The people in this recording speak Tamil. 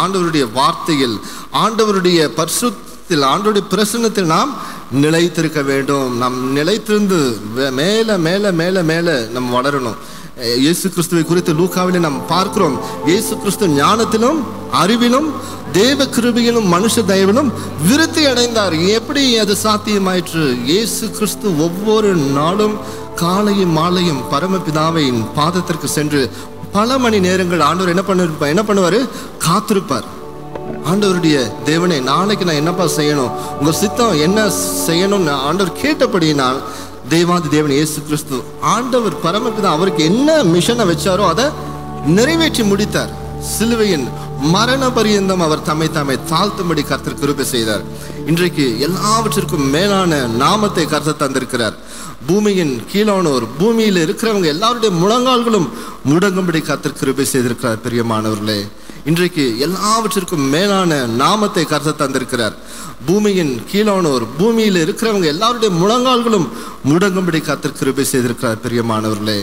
ஆண்டவருடைய வார்த்தையில் ஆண்டவருடைய பரிசுத்தில் ஆண்டவருடைய பிரசன்னத்தில் நாம் நிலைத்திருக்க வேண்டும். நாம் நிலைத்திருந்து மேலே மேல மேல மேல மேல நம்ம வளரணும். இயேசு கிறிஸ்துவை குறித்து லூக்காவிலே நாம் பார்க்கிறோம். இயேசு கிறிஸ்து ஞானத்திலும் அறிவிலும் தேவ கிருபியிலும் மனுஷ தயவிலும் விருத்தி அடைந்தார். எப்படி அது சாத்தியமாயிற்று? இயேசு கிறிஸ்து ஒவ்வொரு நாளும் காலையும் மாலையும் பரமபிதாவின் பாதத்திற்கு சென்று பல மணி நேரங்கள் ஆண்டவர் என்ன பண்ணிருப்பார் என்ன பண்ணுவார்? காத்திருப்பார். ஆண்டவருடைய தேவனே நாளைக்கு நான் என்னப்பா செய்யணும்? உங்க சித்தம் என்ன செய்யணும்னு ஆண்டவர் கேட்டபடியினால் தேவாதி தேவன் இயேசு கிறிஸ்து ஆண்டவர் பரமபிதா அவருக்கு என்ன மிஷனை வச்சாரோ அதை நிறைவேற்றி முடித்தார். சிலுவையின் மரண பரியந்தம் அவர் தம்மை தம்மை தாழ்த்தும்படி கர்த்தர் கிருபை செய்தார். இன்றைக்கு எல்லாவற்றிற்கும் மேலான நாமத்தை கர்த்தர் தந்திருக்கிறார். பூமியின் கீழானோர் பூமியில் இருக்கிறவங்க எல்லாருடைய முழங்கால்களும் முடங்கும்படி கர்த்தர் கிருபை செய்திருக்கிறார் பிரியமானவர்களே. இன்றைக்கு எல்லாவற்றிற்கும் மேலான நாமத்தை கர்த்தர் தந்திருக்கிறார். பூமியின் கீழானோர் பூமியில் இருக்கிறவங்க எல்லாருடைய முழங்கால்களும் முடங்கும்படி கர்த்தர் கிருபை செய்திருக்கிறார் பிரியமானவர்களே.